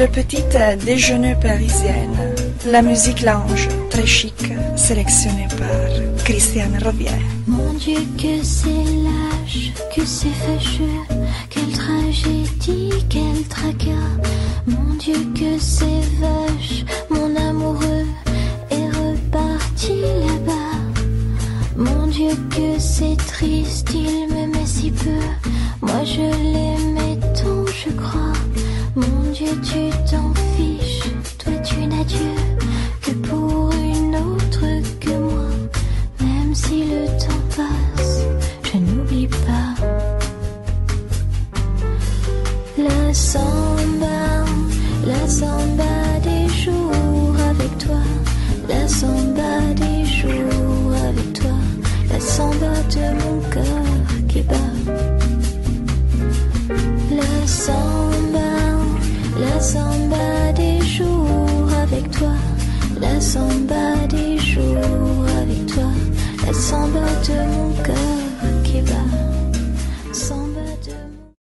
Le petit déjeuner parisienne, la musique lounge, très chic, sélectionnée par Christiane Robier. Mon Dieu, que c'est lâche, que c'est fâcheux, quelle tragédie, quel tracas. Mon Dieu, que c'est vache, mon amoureux est reparti là-bas. Mon Dieu, que c'est triste, il me met si peu. Moi, je tu t'en fiches, toi tu n'as Dieu que pour une autre que moi. Même si le temps passe, je n'oublie pas. La samba, la samba des jours avec toi. La samba des jours avec toi. La samba de mon cœur qui bat. La la samba des jours avec toi, la samba des jours avec toi, la samba de mon cœur qui bat.